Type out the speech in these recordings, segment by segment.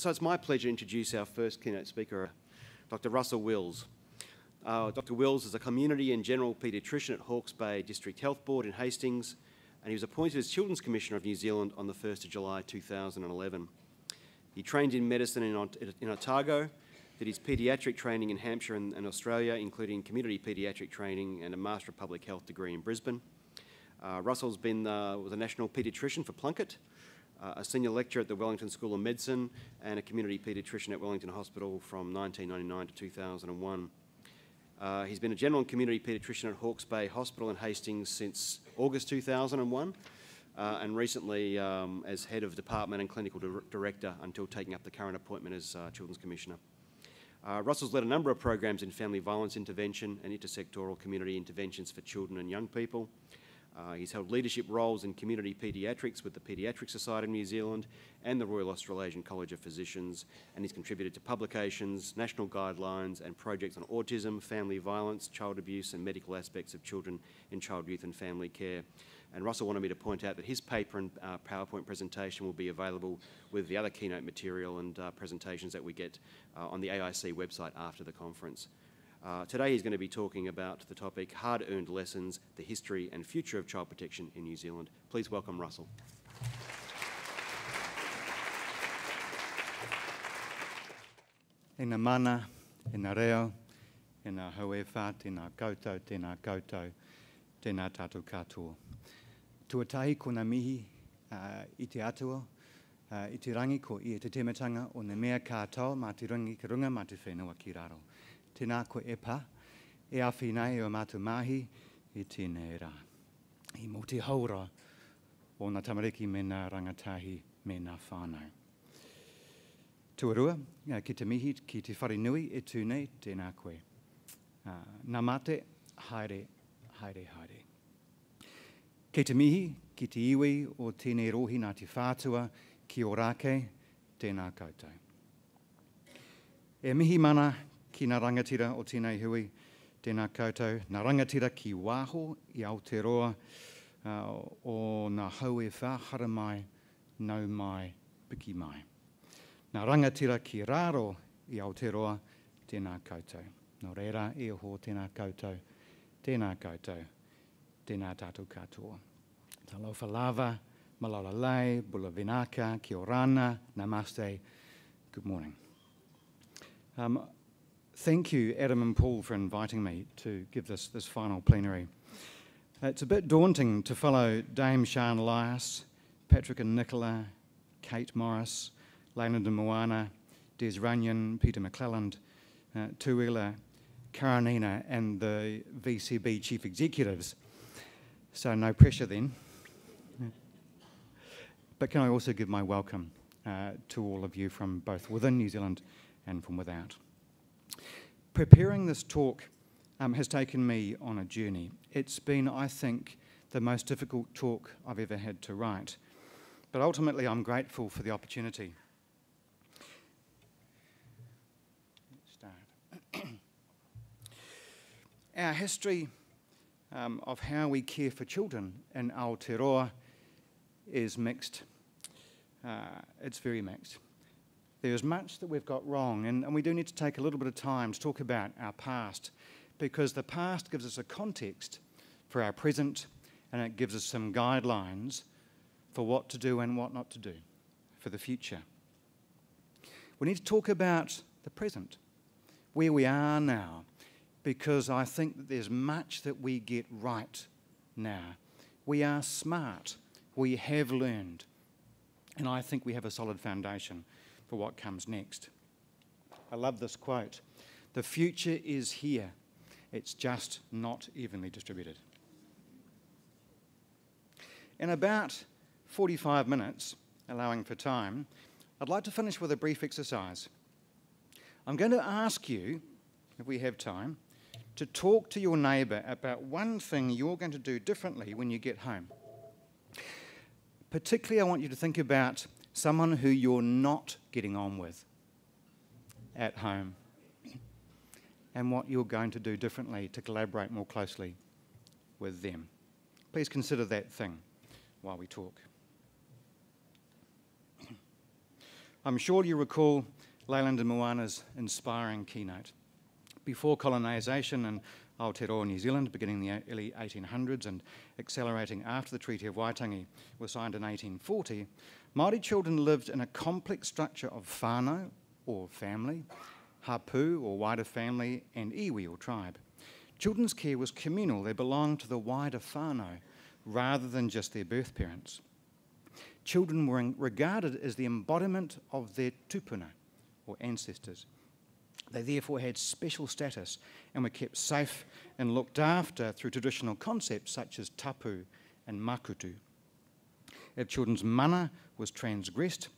so it's my pleasure to introduce our first keynote speaker, Dr. Russell Wills. Uh, Dr. Wills is a community and general paediatrician at Hawke's Bay District Health Board in Hastings, and he was appointed as Children's Commissioner of New Zealand on the 1st of July 2011. He trained in medicine in, in Otago, did his paediatric training in Hampshire and, and, Australia, including community paediatric training and a Master of Public Health degree in Brisbane. Uh, Russell's been uh, was a national paediatrician for Plunket, uh, a senior lecturer at the Wellington School of Medicine, and a community paediatrician at Wellington Hospital from 1999 to 2001. Uh, he's been a general and community paediatrician at Hawke's Bay Hospital in Hastings since August 2001, uh, and recently um, as head of department and clinical di director until taking up the current appointment as uh, Children's Commissioner. Uh, Russell's led a number of programs in family violence intervention and intersectoral community interventions for children and young people. Uh, he's held leadership roles in community paediatrics with the Paediatric Society of New Zealand and the Royal Australasian College of Physicians, and he's contributed to publications, national guidelines, and projects on autism, family violence, child abuse, and medical aspects of children in child, youth, and family care. And Russell wanted me to point out that his paper and uh, PowerPoint presentation will be available with the other keynote material and uh, presentations that we get uh, on the AIC website after the conference. Uh, today he's going to be talking about the topic Hard Earned Lessons, the History and Future of Child Protection in New Zealand. Please welcome Russell. E na mana, e na reo, e na hauewha, tēnā koutou, tēnā koutou, tēnā tātou katoa. Tuatahi ko na mihi uh, i atua, uh, i te rangi ko i te tematanga o na mea kātou mā te rangi ki runga mā te whenua ki raro tēnā koe e pā, e a nei o mātu mahi i tēnei rā. I mō te haura o ngā tamariki me ngā rangatahi me ngā whānau. Tuarua, ki te mihi, ki te whare nui e tūnei, tēnā koe. Uh, nā mate, haere, haere, haere. Kei te mihi, ki te iwi o tēnei rohi nā te whātua, ki o rāke, tēnā koutou. E mihi mana ki ngā rangatira o tēnei hui, tēnā koutou, ngā rangatira ki waho i Aotearoa uh, o ngā hau e whāhara mai, nau mai, piki mai. Ngā rangatira ki raro i Aotearoa, tēnā koutou. Nō reira, e oho tēnā koutou, tēnā koutou, tēnā tātou katoa. Tā laufa lava, malala lei, bula vinaka, ki o rana, namaste, good morning. Um, Thank you, Adam and Paul, for inviting me to give this, this final plenary. It's a bit daunting to follow Dame Sian Elias, Patrick and Nicola, Kate Morris, Leonard de Moana, Des Runyan, Peter McClellan, uh, Tuila, Karanina, and the VCB chief executives. So no pressure then. But can I also give my welcome uh, to all of you from both within New Zealand and from without. Preparing this talk um, has taken me on a journey. It's been, I think, the most difficult talk I've ever had to write. But ultimately, I'm grateful for the opportunity. Our history um, of how we care for children in Aotearoa is mixed. Uh, it's very mixed. There's much that we've got wrong, and, and we do need to take a little bit of time to talk about our past because the past gives us a context for our present and it gives us some guidelines for what to do and what not to do for the future. We need to talk about the present, where we are now, because I think that there's much that we get right now. We are smart, we have learned, and I think we have a solid foundation for what comes next. I love this quote The future is here, it's just not evenly distributed. In about 45 minutes, allowing for time, I'd like to finish with a brief exercise. I'm going to ask you, if we have time, to talk to your neighbour about one thing you're going to do differently when you get home. Particularly, I want you to think about someone who you're not getting on with at home, and what you're going to do differently to collaborate more closely with them. Please consider that thing while we talk. I'm sure you recall Leland and Moana's inspiring keynote. Before colonisation in Aotearoa, New Zealand, beginning in the early 1800s and accelerating after the Treaty of Waitangi was signed in 1840, Māori children lived in a complex structure of whānau, or family, hapu, or wider family, and iwi, or tribe. Children's care was communal. They belonged to the wider whānau rather than just their birth parents. Children were regarded as the embodiment of their tupuna, or ancestors. They therefore had special status and were kept safe and looked after through traditional concepts such as tapu and makutu. If children's mana was transgressed,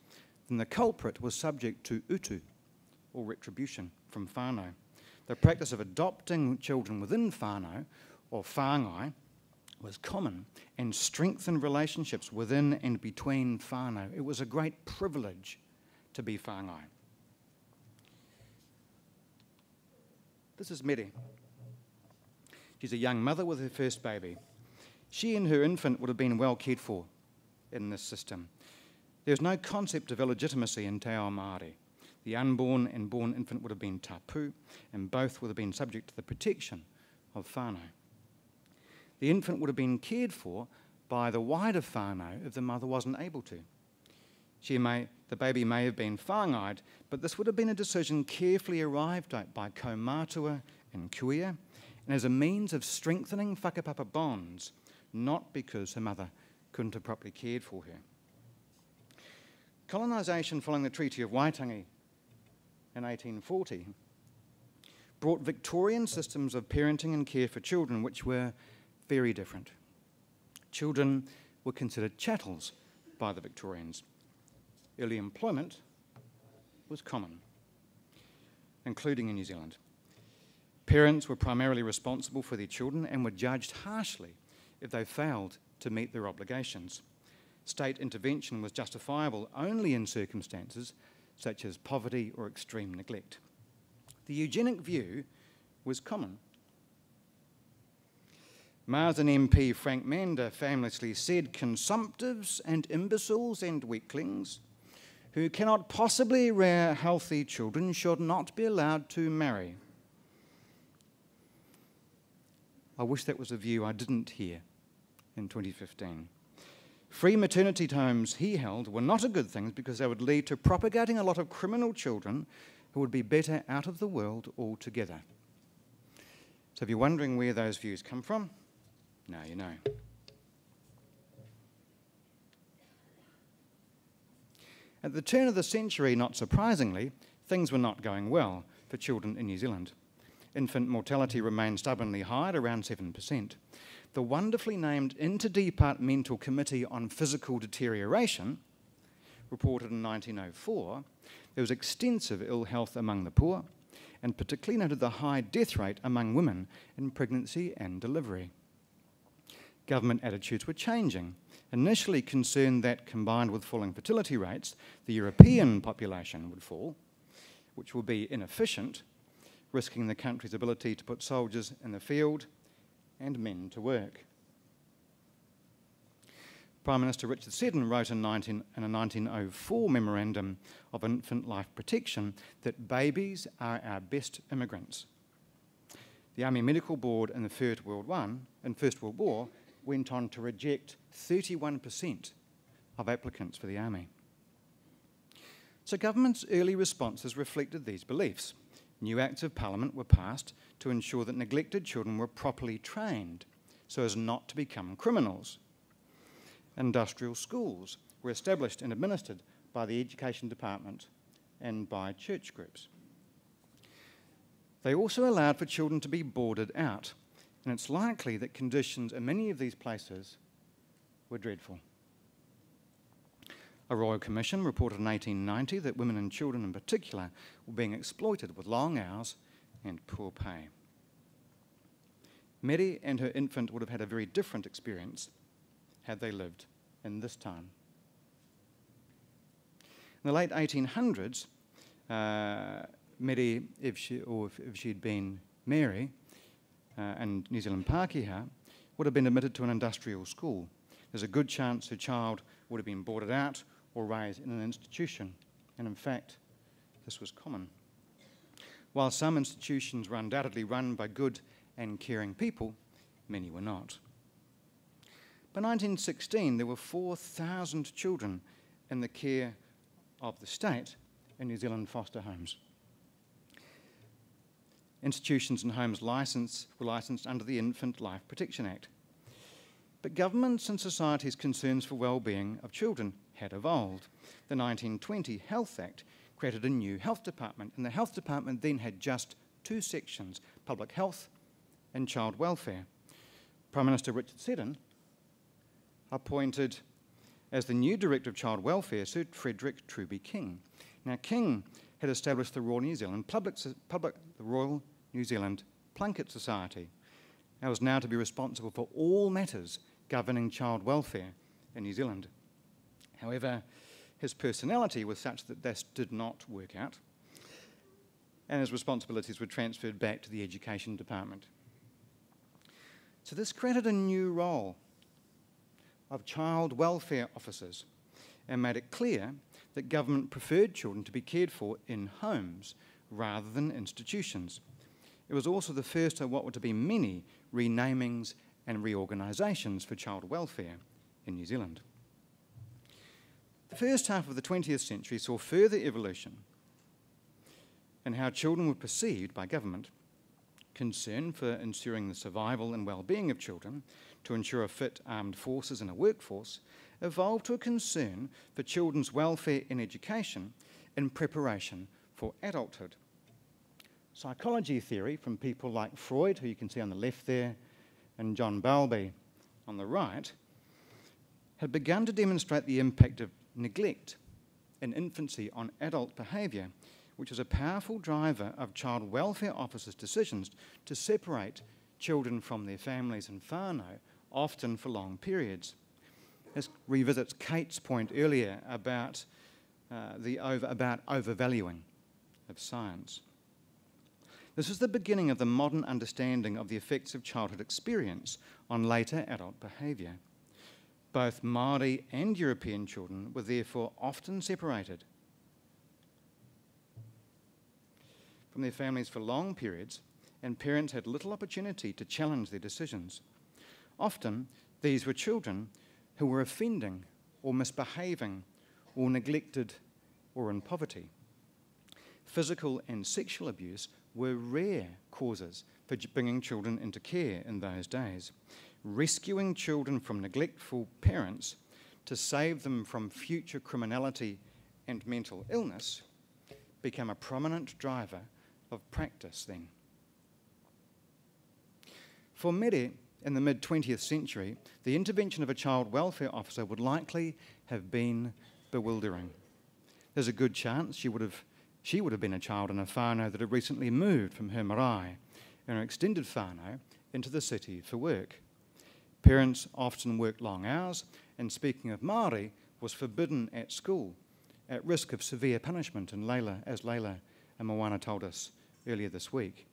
then the culprit was subject to utu, or retribution, from whānau. The practice of adopting children within whānau, or whāngai, was common and strengthened relationships within and between whānau. It was a great privilege to be whāngai. This is Mere. She's a young mother with her first baby. She and her infant would have been well cared for in this system. There was no concept of illegitimacy in Te Ao Māori. The unborn and born infant would have been tapu, and both would have been subject to the protection of whānau. The infant would have been cared for by the wider whānau if the mother wasn't able to. She may, the baby may have been whāngaid, but this would have been a decision carefully arrived at by Kaumatua and Kuia, and as a means of strengthening whakapapa bonds, not because her mother couldn't have properly cared for her. Colonisation following the Treaty of Waitangi in 1840 brought Victorian systems of parenting and care for children which were very different. Children were considered chattels by the Victorians early employment was common, including in New Zealand. Parents were primarily responsible for their children and were judged harshly if they failed to meet their obligations. State intervention was justifiable only in circumstances such as poverty or extreme neglect. The eugenic view was common. Marsden MP Frank Mander famously said, Consumptives and imbeciles and weaklings who cannot possibly rear healthy children should not be allowed to marry. I wish that was a view I didn't hear in 2015. Free maternity homes, he held, were not a good thing because they would lead to propagating a lot of criminal children who would be better out of the world altogether. So if you're wondering where those views come from, now you know. At the turn of the century, not surprisingly, things were not going well for children in New Zealand. Infant mortality remained stubbornly high at around 7%. The wonderfully named Interdepartmental Committee on Physical Deterioration reported in 1904 there was extensive ill health among the poor, and particularly noted the high death rate among women in pregnancy and delivery. Government attitudes were changing, initially concerned that combined with falling fertility rates, the European population would fall, which will be inefficient, risking the country's ability to put soldiers in the field and men to work. Prime Minister Richard Seddon wrote in, 19, in, a 1904 memorandum of infant life protection that babies are our best immigrants. The Army Medical Board in the First World, One, in First World War went on to reject 31% of applicants for the Army. So government's early responses reflected these beliefs. New Acts of Parliament were passed to ensure that neglected children were properly trained so as not to become criminals. Industrial schools were established and administered by the Education Department and by church groups. They also allowed for children to be boarded out and it's likely that conditions in many of these places were dreadful. A Royal Commission reported in 1890 that women and children in particular were being exploited with long hours and poor pay. Mere and her infant would have had a very different experience had they lived in this time. In the late 1800s, uh, Mere, if she, or if, if she'd been Mary, uh, and New Zealand Pākehā would have been admitted to an industrial school. There's a good chance her child would have been boarded out or raised in an institution and in fact, this was common. While some institutions were undoubtedly run by good and caring people, many were not. By 1916, there were 4,000 children in the care of the state in New Zealand foster homes. Institutions and homes license, were licensed under the Infant Life Protection Act. But governments and society's concerns for well-being of children had evolved. The 1920 Health Act created a new health department, and the health department then had just two sections, public health and child welfare. Prime Minister Richard Seddon appointed as the new Director of Child Welfare Sir Frederick Truby King. Now, King had established the Royal New Zealand Public, Public the Royal New Zealand Plunket Society, and was now to be responsible for all matters governing child welfare in New Zealand. However, his personality was such that this did not work out, and his responsibilities were transferred back to the Education Department. So this created a new role of child welfare officers and made it clear that government preferred children to be cared for in homes rather than institutions. It was also the first of what were to be many renamings and reorganisations for child welfare in New Zealand. The first half of the 20th century saw further evolution in how children were perceived by government, concern for ensuring the survival and well-being of children, to ensure a fit armed forces and a workforce, evolved to a concern for children's welfare in education in preparation for adulthood. Psychology theory from people like Freud, who you can see on the left there, and John Bowlby on the right, had begun to demonstrate the impact of neglect in infancy on adult behaviour, which is a powerful driver of child welfare officers' decisions to separate children from their families and whānau, often for long periods. This revisits Kate's point earlier about, uh, the over, about overvaluing of science. This is the beginning of the modern understanding of the effects of childhood experience on later adult behaviour. Both Māori and European children were therefore often separated from their families for long periods, and parents had little opportunity to challenge their decisions. Often, these were children who were offending or misbehaving or neglected or in poverty. Physical and sexual abuse were rare causes for bringing children into care in those days. Rescuing children from neglectful parents to save them from future criminality and mental illness became a prominent driver of practice then. For Mere, in the mid 20th century, the intervention of a child welfare officer would likely have been bewildering. There's a good chance she would have she would have been a child in a whānau that had recently moved from her marae and her extended whānau into the city for work. Parents often worked long hours, and speaking of Māori, was forbidden at school, at risk of severe punishment, and Leila, as Leila and Moana told us earlier this week.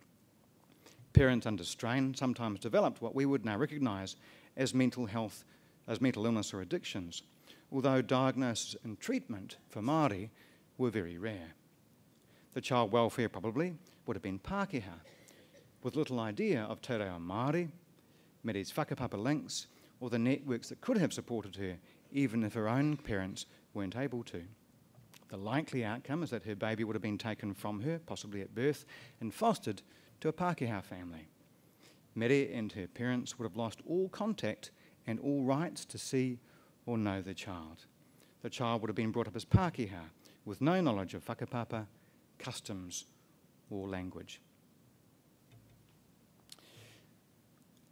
Parents under strain sometimes developed what we would now recognise as mental health, as mental illness or addictions, although diagnosis and treatment for Māori were very rare. The child welfare probably would have been Pākehā, with little idea of Te Reo Māori, Mere's whakapapa links, or the networks that could have supported her, even if her own parents weren't able to. The likely outcome is that her baby would have been taken from her, possibly at birth, and fostered to a Pākehā family. Mere and her parents would have lost all contact and all rights to see or know the child. The child would have been brought up as Pākehā, with no knowledge of whakapapa customs, or language.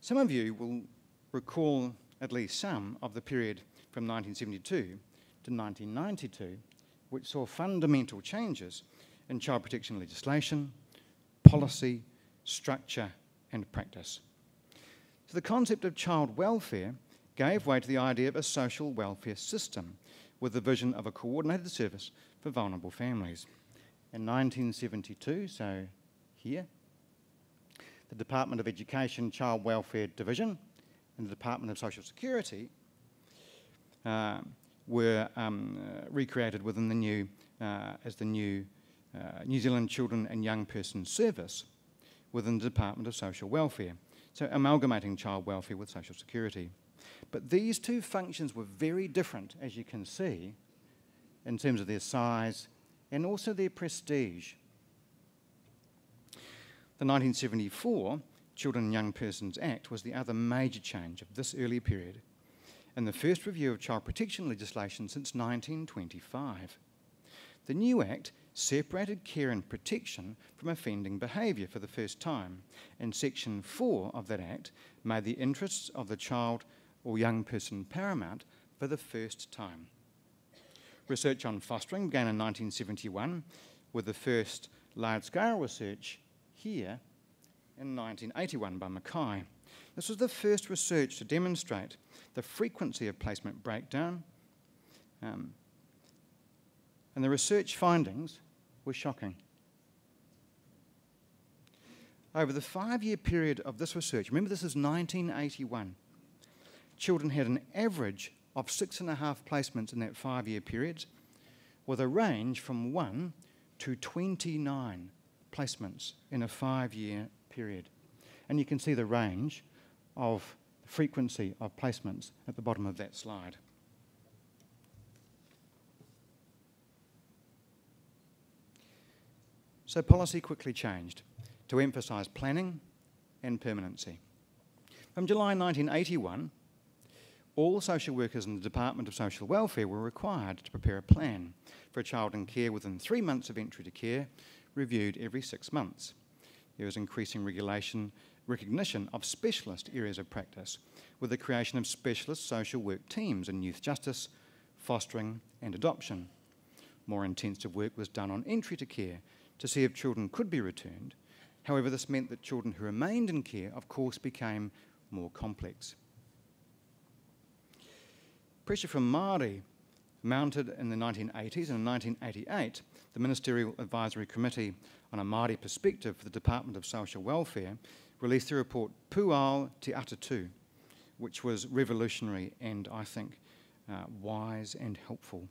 Some of you will recall at least some of the period from 1972 to 1992, which saw fundamental changes in child protection legislation, policy, structure, and practice. So the concept of child welfare gave way to the idea of a social welfare system with the vision of a coordinated service for vulnerable families in 1972, so here, the Department of Education Child Welfare Division and the Department of Social Security uh, were um, uh, recreated within the new uh, as the new uh, New Zealand Children and Young Persons Service within the Department of Social Welfare, so amalgamating child welfare with social security. But these two functions were very different, as you can see, in terms of their size and also their prestige. The 1974 Children and Young Persons Act was the other major change of this early period and the first review of child protection legislation since 1925. The new Act separated care and protection from offending behaviour for the first time, and Section 4 of that Act made the interests of the child or young person paramount for the first time. Research on fostering began in 1971 with the first large scale research here in 1981 by Mackay. This was the first research to demonstrate the frequency of placement breakdown, um, and the research findings were shocking. Over the five year period of this research, remember this is 1981, children had an average of six and a half placements in that five year period, with a range from one to 29 placements in a five year period. And you can see the range of frequency of placements at the bottom of that slide. So policy quickly changed to emphasise planning and permanency. From July 1981, all social workers in the Department of Social Welfare were required to prepare a plan for a child in care within three months of entry to care, reviewed every six months. There was increasing regulation, recognition of specialist areas of practice, with the creation of specialist social work teams in youth justice, fostering, and adoption. More intensive work was done on entry to care to see if children could be returned. However, this meant that children who remained in care, of course, became more complex. Pressure from Māori mounted in the 1980s and in 1988, the Ministerial Advisory Committee on a Māori Perspective for the Department of Social Welfare released the report Puao Te Atatu, which was revolutionary and, I think, uh, wise and helpful.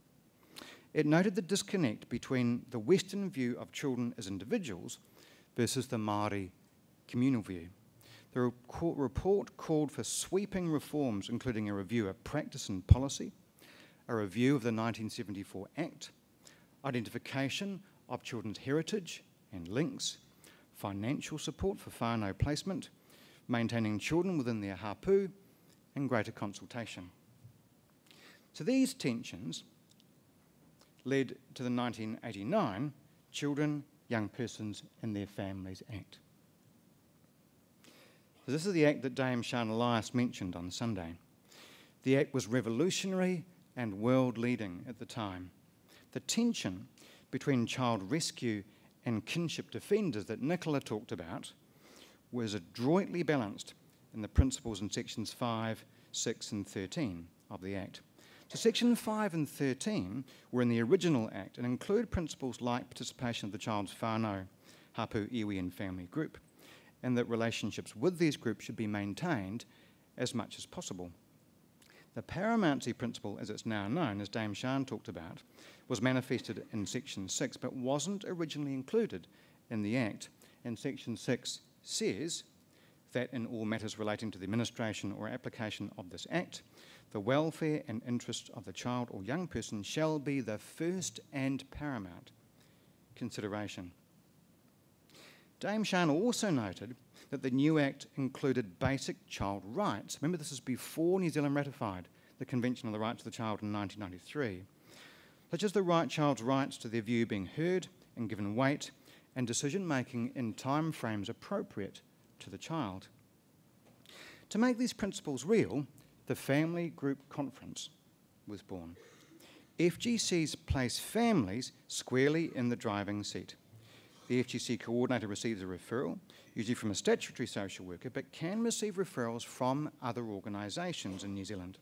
It noted the disconnect between the Western view of children as individuals versus the Māori communal view. The report called for sweeping reforms, including a review of practice and policy, a review of the 1974 Act, identification of children's heritage and links, financial support for whānau placement, maintaining children within their hapu, and greater consultation. So these tensions led to the 1989 Children, Young Persons and Their Families Act. So this is the act that Dame Sian Elias mentioned on Sunday. The act was revolutionary and world leading at the time. The tension between child rescue and kinship defenders that Nicola talked about was adroitly balanced in the principles in sections 5, 6, and 13 of the Act. So, Section 5 and 13 were in the original Act and include principles like participation of the child's whānau, hapu, iwi, and family group, and that relationships with these groups should be maintained as much as possible. The paramountcy principle, as it's now known, as Dame Sian talked about, was manifested in Section 6 but wasn't originally included in the Act. And Section 6 says that in all matters relating to the administration or application of this Act, the welfare and interest of the child or young person shall be the first and paramount consideration. Dame Sian also noted that the new Act included basic child rights. Remember, this is before New Zealand ratified the Convention on the Rights of the Child in 1993, such as the right child's rights to their view being heard and given weight, and decision making in time frames appropriate to the child. To make these principles real, the Family Group Conference was born. FGCs place families squarely in the driving seat. The FGC coordinator receives a referral, usually from a statutory social worker, but can receive referrals from other organisations in New Zealand.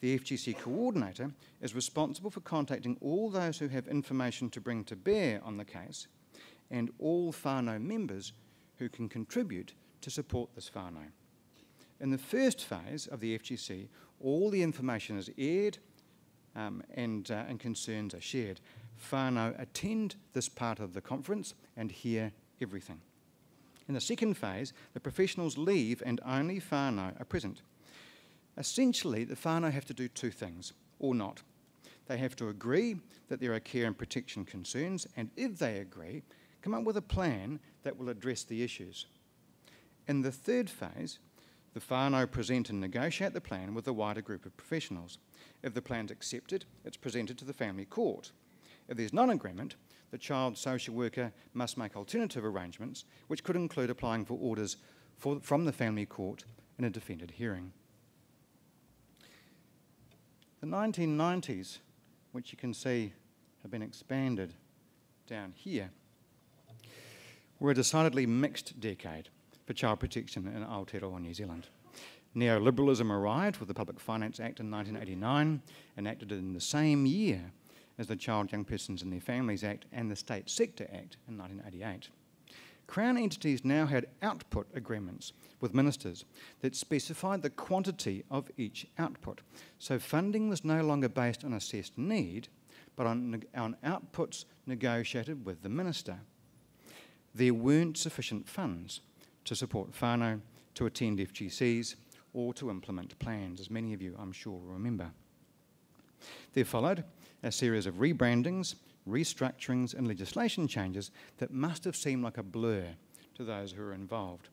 The FGC coordinator is responsible for contacting all those who have information to bring to bear on the case and all whānau members who can contribute to support this whānau. In the first phase of the FGC, all the information is aired um, and, uh, and concerns are shared. whānau attend this part of the conference and hear everything. In the second phase, the professionals leave and only whānau are present. Essentially, the whānau have to do two things, or not. They have to agree that there are care and protection concerns, and if they agree, come up with a plan that will address the issues. In the third phase, the whānau present and negotiate the plan with a wider group of professionals. If the plan's accepted, it's presented to the family court. If there's non agreement, the child social worker must make alternative arrangements, which could include applying for orders for, from the family court in a defended hearing. The 1990s, which you can see have been expanded down here, were a decidedly mixed decade for child protection in Aotearoa, New Zealand. Neoliberalism arrived with the Public Finance Act in 1989, enacted in the same year as the Child, Young Persons and Their Families Act and the State Sector Act in 1988. Crown entities now had output agreements with ministers that specified the quantity of each output. So funding was no longer based on assessed need, but on, on outputs negotiated with the minister. There weren't sufficient funds to support whānau, to attend FGCs, or to implement plans, as many of you, I'm sure, remember. There followed a series of rebrandings, restructurings, and legislation changes that must have seemed like a blur to those who were involved.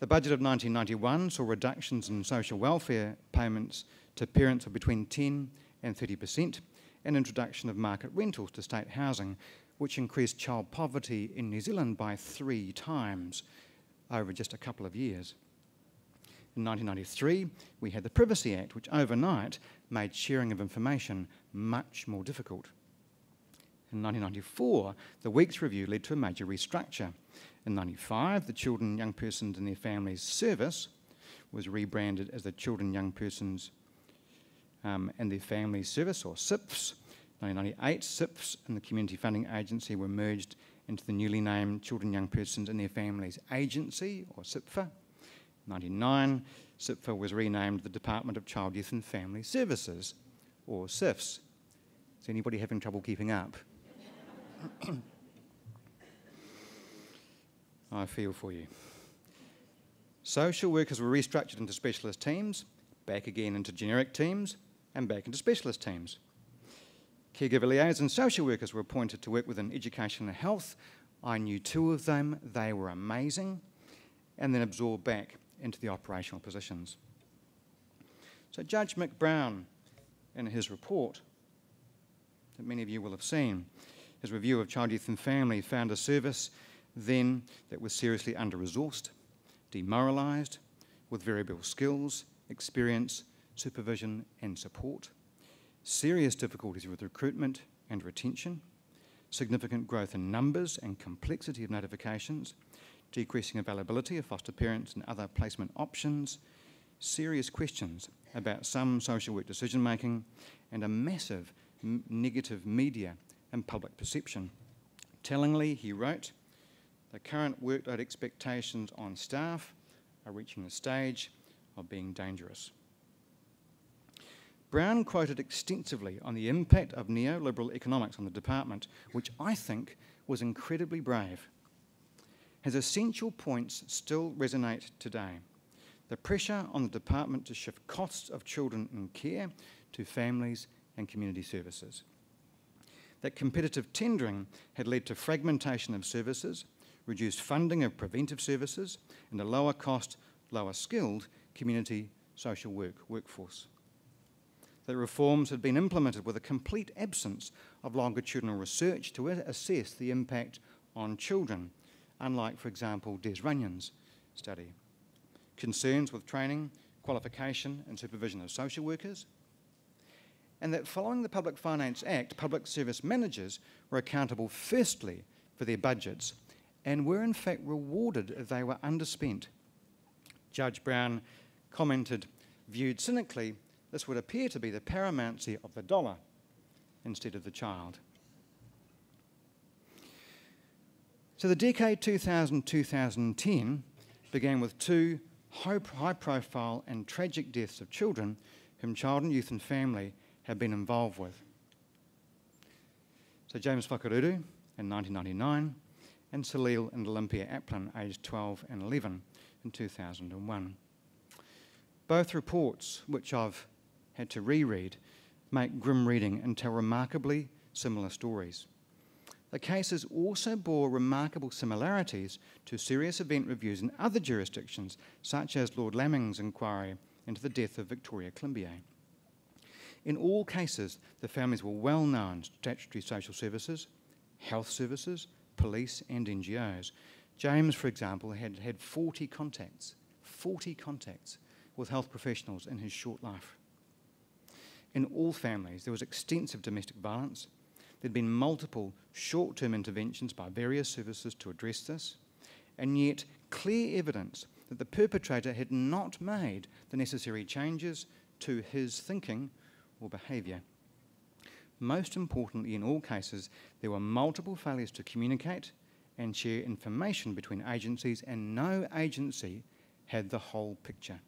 The budget of 1991 saw reductions in social welfare payments to parents of between 10 and 30%, and introduction of market rentals to state housing, which increased child poverty in New Zealand by three times over just a couple of years. In 1993, we had the Privacy Act, which overnight made sharing of information much more difficult. In 1994, the Weeks Review led to a major restructure. In 95, the Children, Young Persons and Their Families Service was rebranded as the Children, Young Persons um, and Their Families Service, or CYPFS. 1998, CYPFS and the Community Funding Agency were merged into the newly named Children, Young Persons and Their Families Agency, or CYPFA. 1999, CYPFA was renamed the Department of Child, Youth and Family Services, or CYFS. Is anybody having trouble keeping up? I feel for you. Social workers were restructured into specialist teams, back again into generic teams, and back into specialist teams. Caregiver liaison social workers were appointed to work within education and health. I knew two of them, they were amazing, and then absorbed back into the operational positions. So, Judge Mick Brown, in his report that many of you will have seen, his review of child, youth, and family found a service then that was seriously under resourced, demoralised, with variable skills, experience, supervision, and support, serious difficulties with recruitment and retention, significant growth in numbers and complexity of notifications, decreasing availability of foster parents and other placement options, serious questions about some social work decision making, and a massive negative media and public perception. Tellingly, he wrote, the current workload expectations on staff are reaching the stage of being dangerous. Brown quoted extensively on the impact of neoliberal economics on the department, which I think was incredibly brave. His essential points still resonate today. The pressure on the department to shift costs of children in care to families and community services. That competitive tendering had led to fragmentation of services, reduced funding of preventive services, and a lower cost, lower skilled community social work workforce. That reforms had been implemented with a complete absence of longitudinal research to assess the impact on children, unlike, for example, Des Runyan's study. Concerns with training, qualification, and supervision of social workers, and that following the Public Finance Act, public service managers were accountable firstly for their budgets and were in fact rewarded if they were underspent. Judge Brown commented, viewed cynically, this would appear to be the paramountcy of the dollar instead of the child. So the decade 2000 2010 began with two high profile and tragic deaths of children whom Child and Youth and Family have been involved with. So James Whakaruru in 1999, and Saliel and Olympia Aplin, aged 12 and 11, in 2001. Both reports, which I've had to reread, make grim reading and tell remarkably similar stories. The cases also bore remarkable similarities to serious event reviews in other jurisdictions, such as Lord Laming's inquiry into the death of Victoria Climbié. In all cases, the families were well known to statutory social services, health services, police, and NGOs. James, for example, had had 40 contacts, 40 contacts with health professionals in his short life. In all families, there was extensive domestic violence. There'd been multiple short term interventions by various services to address this, and yet clear evidence that the perpetrator had not made the necessary changes to his thinking or behaviour. Most importantly, in all cases, there were multiple failures to communicate and share information between agencies, and no agency had the whole picture.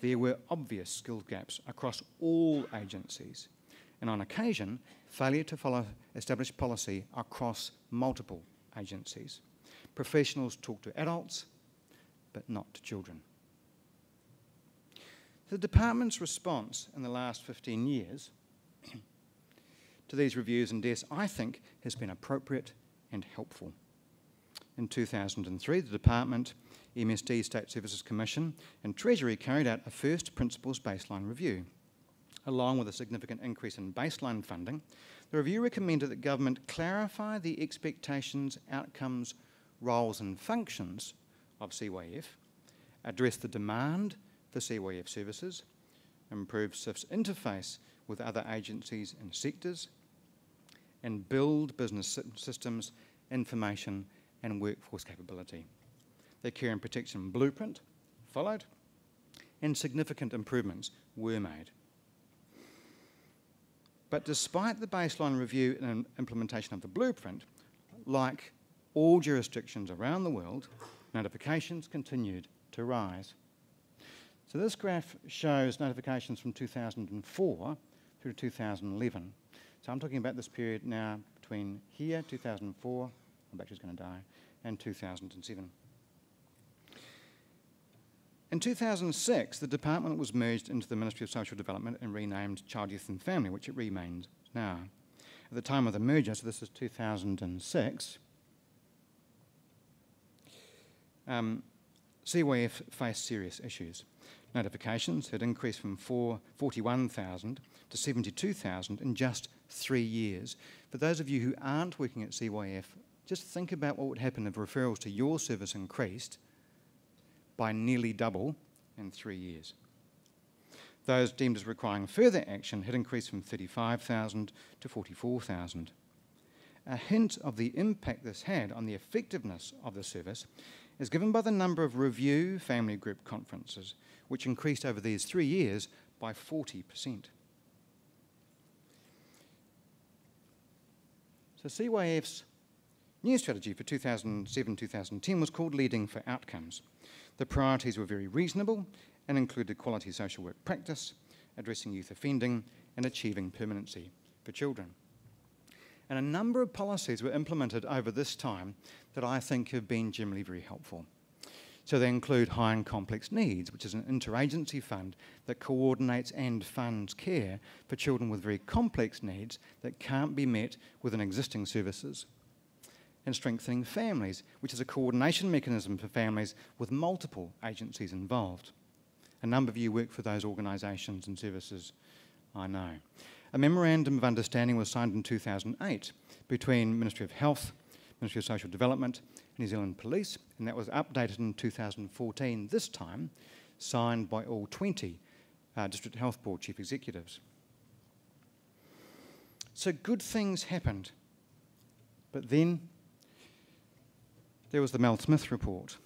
There were obvious skill gaps across all agencies, and on occasion, failure to follow established policy across multiple agencies. Professionals talk to adults, but not to children. The department's response in the last 15 years to these reviews and deaths, I think, has been appropriate and helpful. In 2003, the department, MSD State Services Commission, and Treasury carried out a first principles baseline review. Along with a significant increase in baseline funding, the review recommended that government clarify the expectations, outcomes, roles, and functions of CYF, address the demand for CYF services, improve CYF's interface with other agencies and sectors, and build business systems, information, and workforce capability. The care and protection blueprint followed, and significant improvements were made. But despite the baseline review and implementation of the blueprint, like all jurisdictions around the world, notifications continued to rise. So this graph shows notifications from 2004 through 2011. So I'm talking about this period now between here, 2004, my battery's going to die, and 2007. In 2006, the department was merged into the Ministry of Social Development and renamed Child, Youth and Family, which it remains now. At the time of the merger, so this is 2006, um, CYF faced serious issues. Notifications had increased from 41,000 to 72,000 in just three years. For those of you who aren't working at CYF, just think about what would happen if referrals to your service increased by nearly double in three years. Those deemed as requiring further action had increased from 35,000 to 44,000. A hint of the impact this had on the effectiveness of the service is given by the number of review family group conferences, which increased over these three years by 40%. So CYF's new strategy for 2007-2010 was called Leading for Outcomes. The priorities were very reasonable and included quality social work practice, addressing youth offending, and achieving permanency for children. And a number of policies were implemented over this time that I think have been generally very helpful. So they include High and Complex Needs, which is an interagency fund that coordinates and funds care for children with very complex needs that can't be met within existing services. And Strengthening Families, which is a coordination mechanism for families with multiple agencies involved. A number of you work for those organisations and services, I know. A memorandum of understanding was signed in 2008 between Ministry of Health, Ministry of Social Development, New Zealand Police, and that was updated in 2014, this time signed by all 20 uh, District Health Board Chief Executives. So good things happened. But then there was the Mel Smith report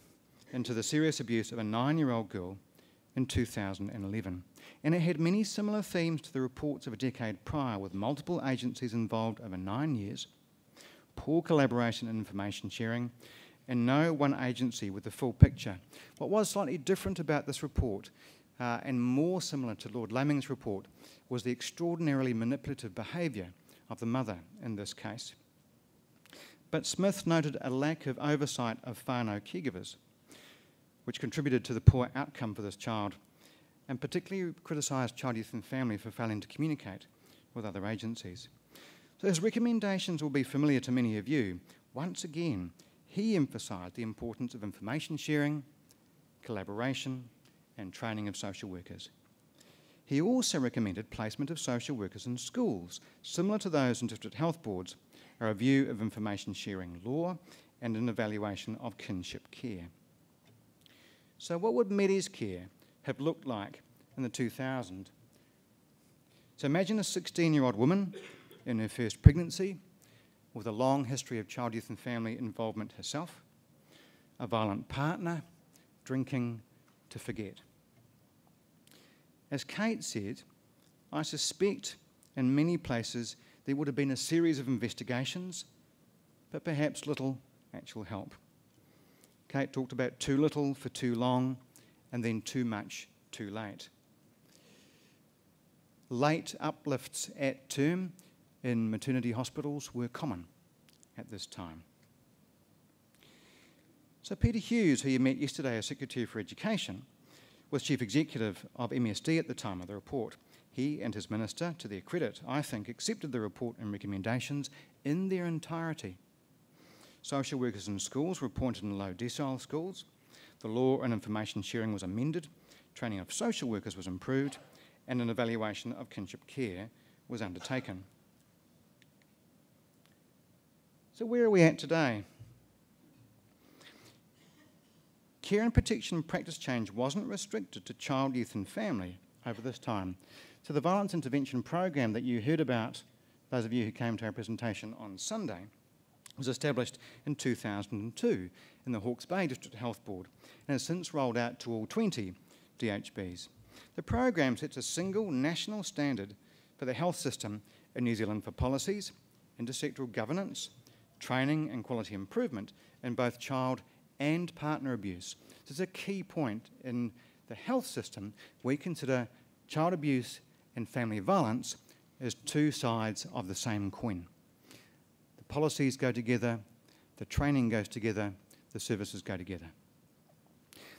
into the serious abuse of a nine year old girl in 2011 and it had many similar themes to the reports of a decade prior, with multiple agencies involved over nine years, poor collaboration and information sharing, and no one agency with the full picture. What was slightly different about this report, uh, and more similar to Lord Laming's report, was the extraordinarily manipulative behaviour of the mother in this case. But Smith noted a lack of oversight of whānau caregivers, which contributed to the poor outcome for this child, and particularly criticised Child, Youth and Family for failing to communicate with other agencies. So his recommendations will be familiar to many of you. Once again, he emphasised the importance of information sharing, collaboration, and training of social workers. He also recommended placement of social workers in schools, similar to those in district health boards, a review of information sharing law, and an evaluation of kinship care. So, what would Medes care have looked like in the 2000s? So, imagine a 16 year old woman in her first pregnancy with a long history of child, youth, and family involvement herself, a violent partner, drinking to forget. As Kate said, I suspect in many places there would have been a series of investigations, but perhaps little actual help. Kate talked about too little for too long, and then too much too late. Late uplifts at term in maternity hospitals were common at this time. So, Peter Hughes, who you met yesterday as Secretary for Education, was Chief Executive of MSD at the time of the report. He and his minister, to their credit, I think, accepted the report and recommendations in their entirety. Social workers in schools were appointed in low decile schools. The law and information sharing was amended. Training of social workers was improved. And an evaluation of kinship care was undertaken. So, where are we at today? Care and protection practice change wasn't restricted to child, youth, and family over this time. So, the violence intervention program that you heard about, those of you who came to our presentation on Sunday, was established in 2002 in the Hawke's Bay District Health Board and has since rolled out to all 20 DHBs. The program sets a single national standard for the health system in New Zealand for policies, intersectoral governance, training and quality improvement in both child and partner abuse. This is a key point in the health system. We consider child abuse and family violence as two sides of the same coin. The policies go together, the training goes together, the services go together.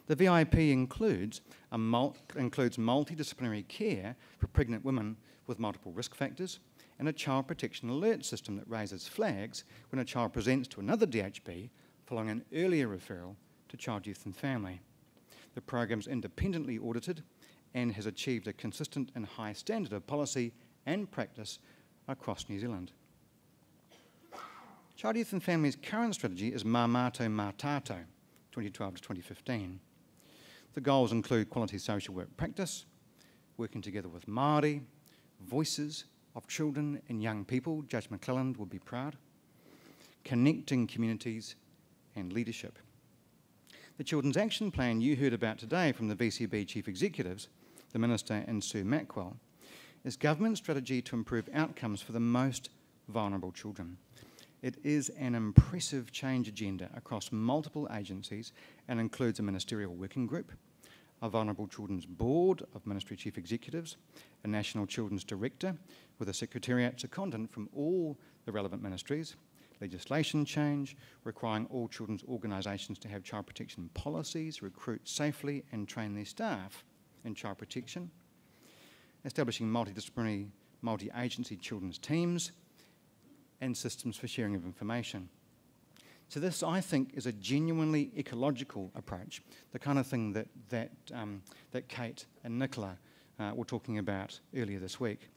The VIP includes, mul includes multidisciplinary care for pregnant women with multiple risk factors, and a child protection alert system that raises flags when a child presents to another DHB following an earlier referral to Child, Youth and Family. The program is independently audited and has achieved a consistent and high standard of policy and practice across New Zealand. Child, Youth and Family's current strategy is Mō Tātou, 2012 to 2015. The goals include quality social work practice, working together with Māori, voices, of children and young people, Judge McClellan would be proud, connecting communities and leadership. The Children's Action Plan you heard about today from the VCB Chief Executives, the Minister and Sue Mackwell, is government strategy to improve outcomes for the most vulnerable children. It is an impressive change agenda across multiple agencies and includes a ministerial working group, a Vulnerable Children's Board of Ministry Chief Executives, a National Children's Director with a Secretariat secondant from all the relevant ministries, legislation change requiring all children's organisations to have child protection policies, recruit safely and train their staff in child protection, establishing multidisciplinary, multi-agency children's teams, and systems for sharing of information. So this, I think, is a genuinely ecological approach, the kind of thing that, that, um, that Kate and Nicola uh, were talking about earlier this week.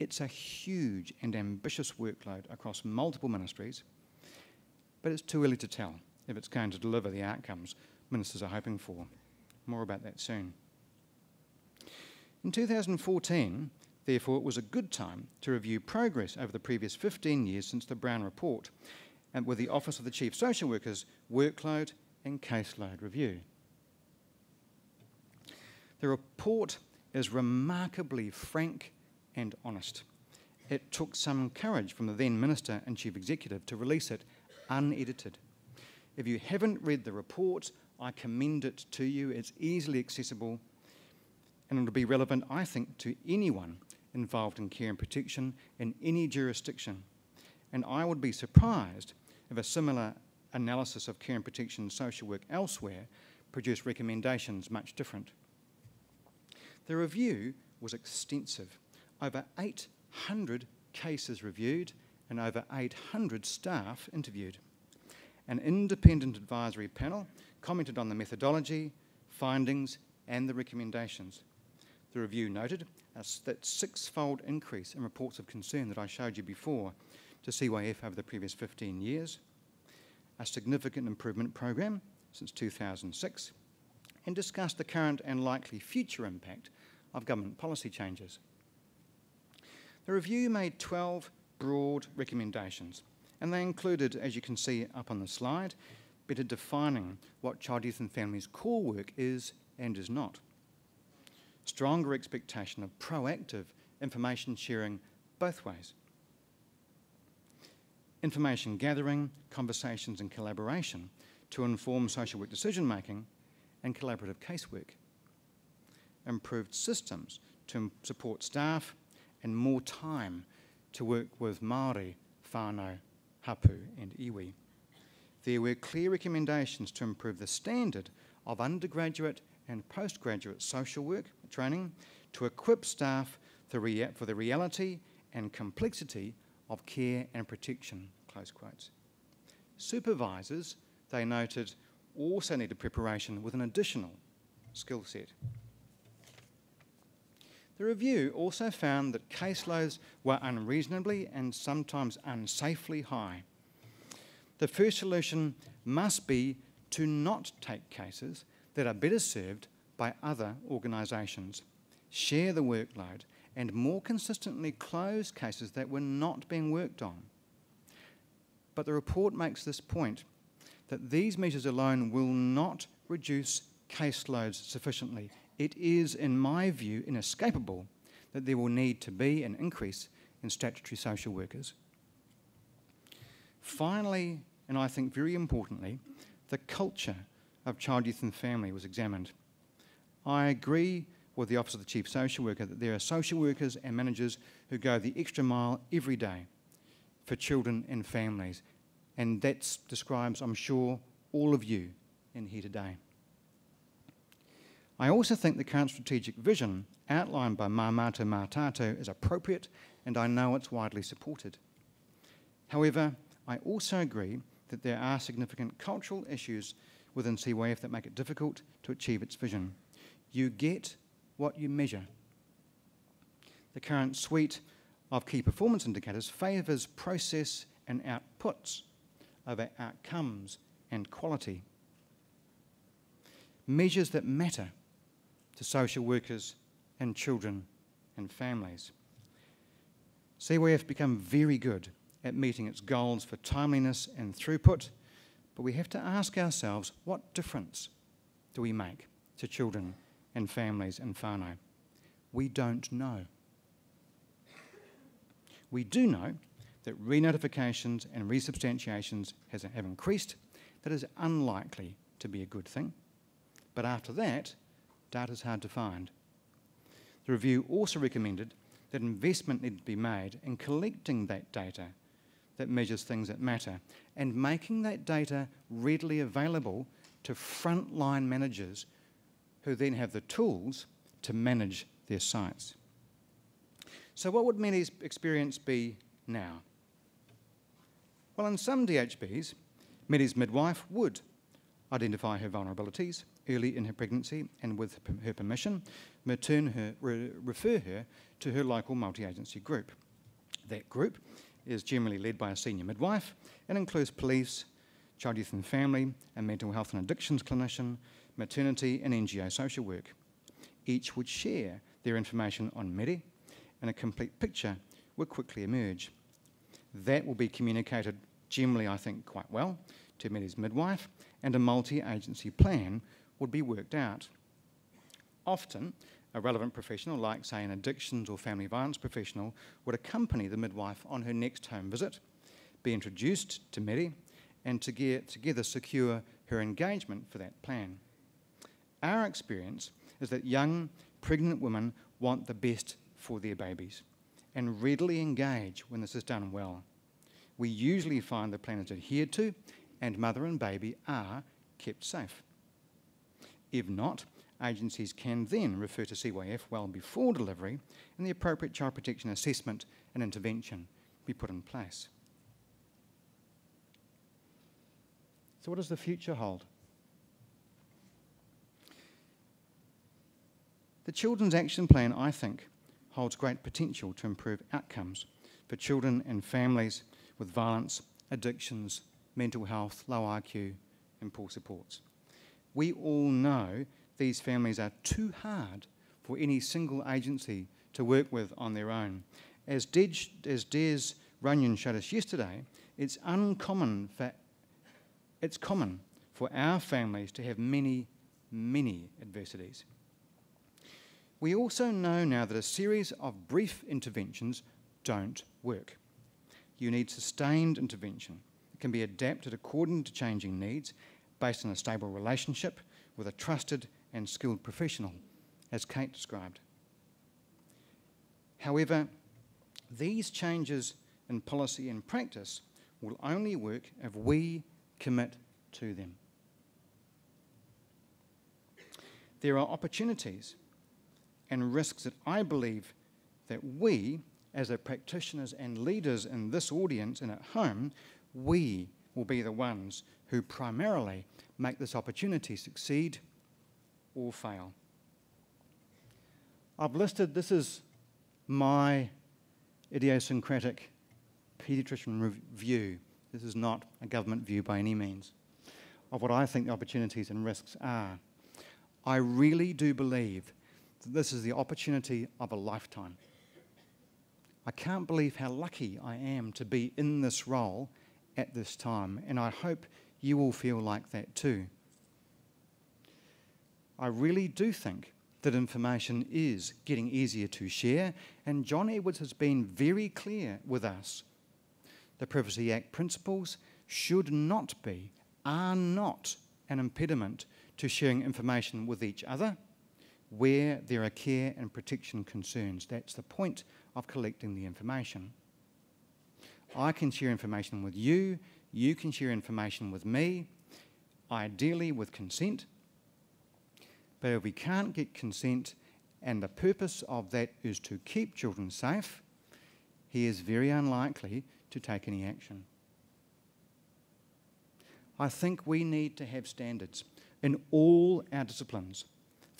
It's a huge and ambitious workload across multiple ministries, but it's too early to tell if it's going to deliver the outcomes ministers are hoping for. More about that soon. In 2014, therefore, it was a good time to review progress over the previous 15 years since the Brown Report and with the Office of the Chief Social Worker's workload and caseload review. The report is remarkably frank and honest. It took some courage from the then Minister and Chief Executive to release it unedited. If you haven't read the report, I commend it to you. It's easily accessible and it'll be relevant, I think, to anyone involved in care and protection in any jurisdiction. And I would be surprised if a similar analysis of care and protection social work elsewhere produced recommendations much different. The review was extensive. Over 800 cases reviewed and over 800 staff interviewed. An independent advisory panel commented on the methodology, findings, and the recommendations. The review noted that six-fold increase in reports of concern that I showed you before to CYF over the previous 15 years, a significant improvement program since 2006, and discuss the current and likely future impact of government policy changes. The review made 12 broad recommendations, and they included, as you can see up on the slide, better defining what child, youth and families' core work is and is not. Stronger expectation of proactive information sharing both ways. Information gathering, conversations and collaboration to inform social work decision making and collaborative casework. Improved systems to support staff and more time to work with Māori, whānau, hapu and iwi. There were clear recommendations to improve the standard of undergraduate and postgraduate social work training to equip staff for the reality and complexity of care and protection, close quotes. Supervisors, they noted, also needed preparation with an additional skill set. The review also found that caseloads were unreasonably and sometimes unsafely high. The first solution must be to not take cases that are better served by other organisations, share the workload, and more consistently close cases that were not being worked on. But the report makes this point that these measures alone will not reduce caseloads sufficiently it is, in my view, inescapable that there will need to be an increase in statutory social workers. Finally, and I think very importantly, the culture of child, youth and family was examined. I agree with the Office of the Chief Social Worker that there are social workers and managers who go the extra mile every day for children and families, and that describes, I'm sure, all of you in here today. I also think the current strategic vision outlined by Māmato Mātātou is appropriate and I know it's widely supported. However, I also agree that there are significant cultural issues within CYF that make it difficult to achieve its vision. You get what you measure. The current suite of key performance indicators favours process and outputs over outcomes and quality. Measures that matter to social workers and children and families. CYF become very good at meeting its goals for timeliness and throughput, but we have to ask ourselves what difference do we make to children and families in whānau? We don't know. We do know that re-notifications and resubstantiations has, have increased. That is unlikely to be a good thing. But after that, Data is hard to find. The review also recommended that investment need to be made in collecting that data that measures things that matter and making that data readily available to frontline managers who then have the tools to manage their sites. So what would Mede's experience be now? Well, in some DHBs, Mede's midwife would identify her vulnerabilities, early in her pregnancy and with her permission, her, re refer her to her local multi-agency group. That group is generally led by a senior midwife and includes police, child, youth and family, a mental health and addictions clinician, maternity and NGO social work. Each would share their information on Mede and a complete picture would quickly emerge. That will be communicated generally, I think, quite well to Mede's midwife and a multi-agency plan would be worked out. Often, a relevant professional, like, say, an addictions or family violence professional, would accompany the midwife on her next home visit, be introduced to Mede, and to together secure her engagement for that plan. Our experience is that young pregnant women want the best for their babies and readily engage when this is done well. We usually find the plan is adhered to and mother and baby are kept safe. If not, agencies can then refer to CYF well before delivery and the appropriate child protection assessment and intervention be put in place. So, what does the future hold? The Children's Action Plan, I think, holds great potential to improve outcomes for children and families with violence, addictions, mental health, low IQ, and poor supports. We all know these families are too hard for any single agency to work with on their own. As, Des, as Des Runyan showed us yesterday, it's uncommon for it's common for our families to have many, many adversities. We also know now that a series of brief interventions don't work. You need sustained intervention. It can be adapted according to changing needs based on a stable relationship with a trusted and skilled professional, as Kate described. However, these changes in policy and practice will only work if we commit to them. There are opportunities and risks that I believe that we, as the practitioners and leaders in this audience and at home, we will be the ones who primarily make this opportunity succeed or fail. I've listed this is my idiosyncratic paediatrician review. This is not a government view by any means of what I think the opportunities and risks are. I really do believe this is the opportunity of a lifetime. I can't believe how lucky I am to be in this role at this time, and I hope you will feel like that too. I really do think that information is getting easier to share, and John Edwards has been very clear with us. The Privacy Act principles should not be, are not an impediment to sharing information with each other where there are care and protection concerns. That's the point of collecting the information. I can share information with you, you can share information with me, ideally with consent. But if we can't get consent and the purpose of that is to keep children safe, he is very unlikely to take any action. I think we need to have standards in all our disciplines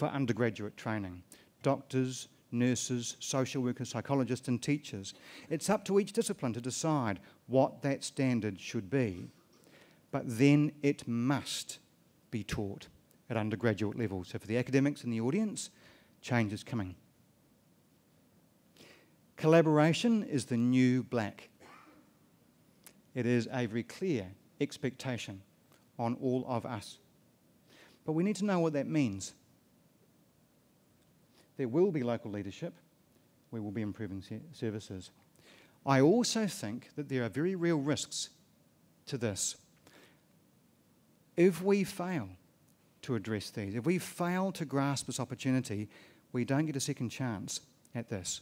for undergraduate training doctors, nurses, social workers, psychologists, and teachers. It's up to each discipline to decide what that standard should be, but then it must be taught at undergraduate level. So, for the academics in the audience, change is coming. Collaboration is the new black. It is a very clear expectation on all of us. But we need to know what that means. There will be local leadership. We will be improving services. I also think that there are very real risks to this. If we fail to address these, if we fail to grasp this opportunity, we don't get a second chance at this.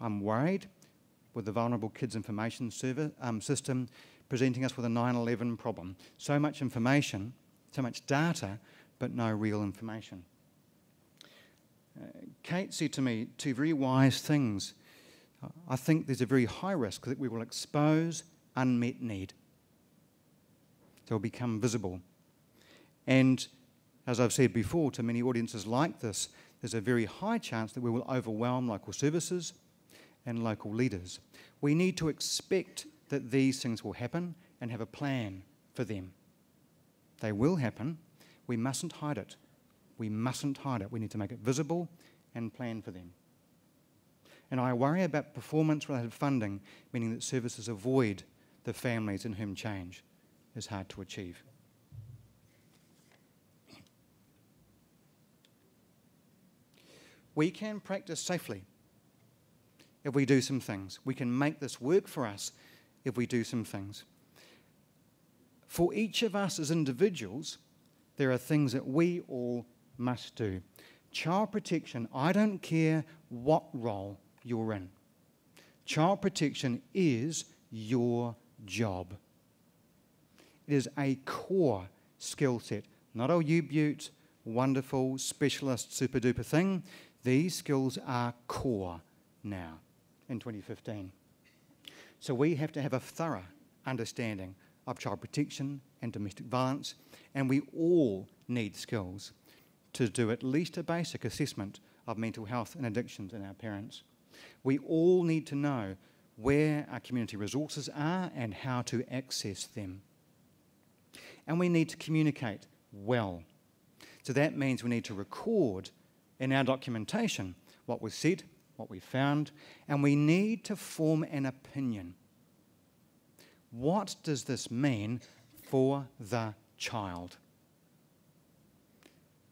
I'm worried with the Vulnerable Kids Information um, System presenting us with a 9 11 problem. So much information, so much data, but no real information. Kate said to me two very wise things. I think there's a very high risk that we will expose unmet need. They'll become visible. And as I've said before to many audiences like this, there's a very high chance that we will overwhelm local services and local leaders. We need to expect that these things will happen and have a plan for them. They will happen. We mustn't hide it. We mustn't hide it. We need to make it visible and plan for them. And I worry about performance related funding, meaning that services avoid the families in whom change is hard to achieve. We can practice safely if we do some things. We can make this work for us if we do some things. For each of us as individuals, there are things that we all must do. Child protection, I don't care what role you're in. Child protection is your job. It is a core skill set, not a U-Butte, wonderful, specialist, super duper thing. These skills are core now in 2015. So we have to have a thorough understanding of child protection and domestic violence, and we all need skills to do at least a basic assessment of mental health and addictions in our parents. We all need to know where our community resources are and how to access them. And we need to communicate well. So that means we need to record in our documentation what was said, what we found, and we need to form an opinion. What does this mean for the child?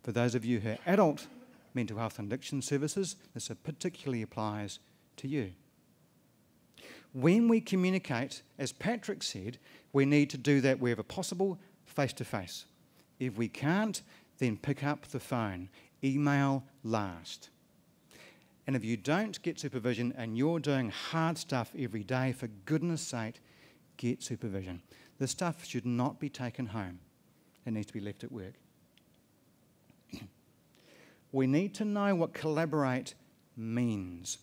For those of you who are adult mental health and addiction services, this particularly applies to you. When we communicate, as Patrick said, we need to do that wherever possible, face to face. If we can't, then pick up the phone, email last. And if you don't get supervision and you're doing hard stuff every day, for goodness sake, get supervision. This stuff should not be taken home, it needs to be left at work. We need to know what collaborate means.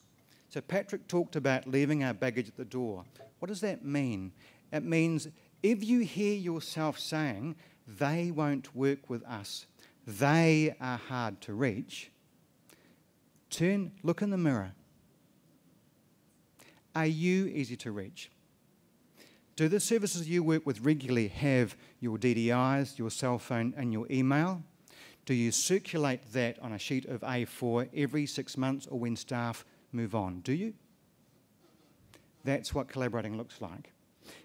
So, Patrick talked about leaving our baggage at the door. What does that mean? It means if you hear yourself saying, they won't work with us, they are hard to reach, turn, look in the mirror. Are you easy to reach? Do the services you work with regularly have your DDIs, your cell phone, and your email? Do you circulate that on a sheet of A4 every six months or when staff move on? Do you? That's what collaborating looks like.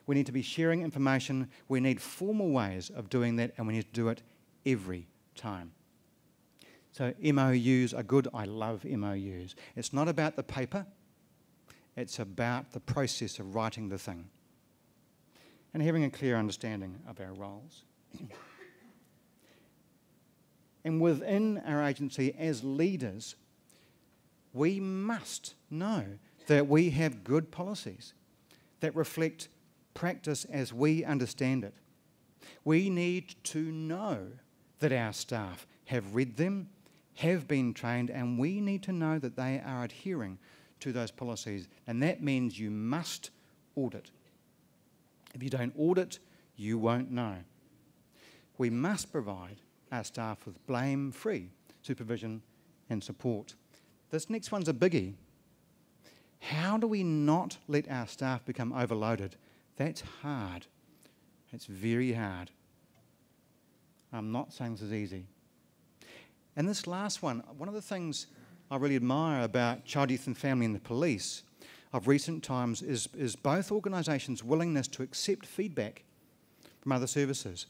We need to be sharing information. We need formal ways of doing that, and we need to do it every time. So, MOUs are good. I love MOUs. It's not about the paper, it's about the process of writing the thing and having a clear understanding of our roles. And within our agency, as leaders, we must know that we have good policies that reflect practice as we understand it. We need to know that our staff have read them, have been trained, and we need to know that they are adhering to those policies. And that means you must audit. If you don't audit, you won't know. We must provide our staff with blame free supervision and support. This next one's a biggie. How do we not let our staff become overloaded? That's hard. It's very hard. I'm not saying this is easy. And this last one, one of the things I really admire about Child, Youth and Family and the police of recent times is, is both organisations' willingness to accept feedback from other services.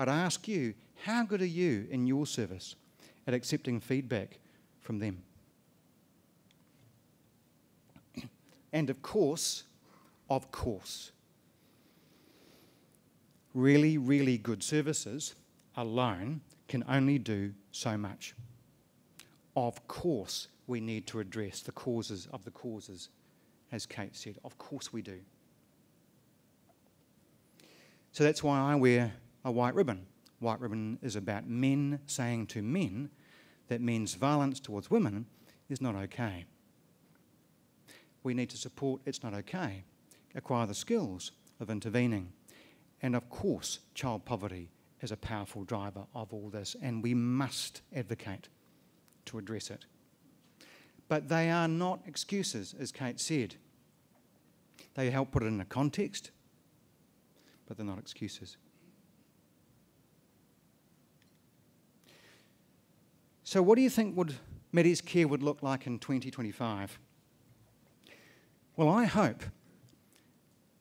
I'd ask you, how good are you in your service at accepting feedback from them? and of course, of course, really, really good services alone can only do so much. Of course, we need to address the causes of the causes as Kate said. Of course we do. So that's why I wear a white ribbon. White ribbon is about men saying to men that men's violence towards women is not okay. We need to support it's not okay, acquire the skills of intervening. And of course, child poverty is a powerful driver of all this, and we must advocate to address it. But they are not excuses, as Kate said. They help put it in a context, but they're not excuses. So, what do you think would Medes Care would look like in 2025? Well, I hope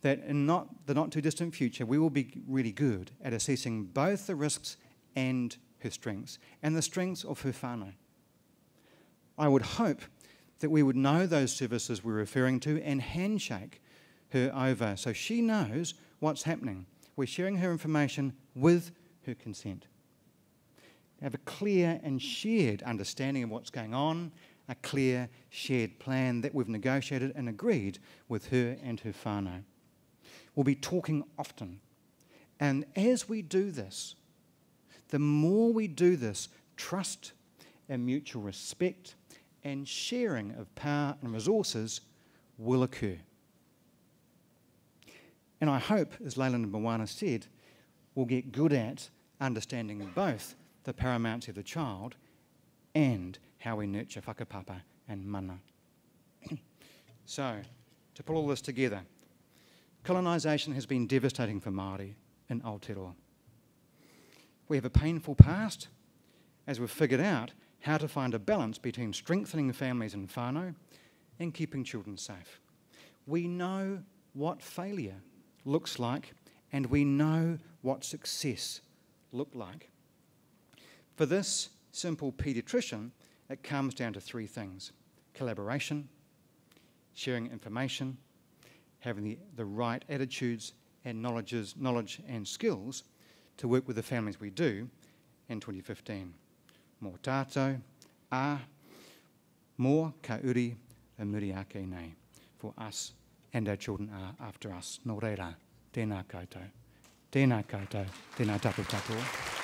that in not the not too distant future, we will be really good at assessing both the risks and her strengths, and the strengths of her whānau. I would hope that we would know those services we're referring to and handshake her over so she knows what's happening. We're sharing her information with her consent. Have a clear and shared understanding of what's going on, a clear shared plan that we've negotiated and agreed with her and her whānau. We'll be talking often. And as we do this, the more we do this, trust and mutual respect and sharing of power and resources will occur. And I hope, as Leland and Moana said, we'll get good at understanding both the paramountcy of the child and how we nurture whakapapa and mana. so, to pull all this together, colonisation has been devastating for Māori in Aotearoa. We have a painful past as we've figured out how to find a balance between strengthening families and whānau and keeping children safe. We know what failure looks like and we know what success looked like. For this simple paediatrician, it comes down to three things collaboration, sharing information, having the, the right attitudes and knowledges, knowledge and skills to work with the families we do in 2015. Mō tātou, a, more ka uri a muri ake nei, for us and our children are after us. Nō reira, tēnā koutou. Tēnā koutou, tēnā tapu tapu.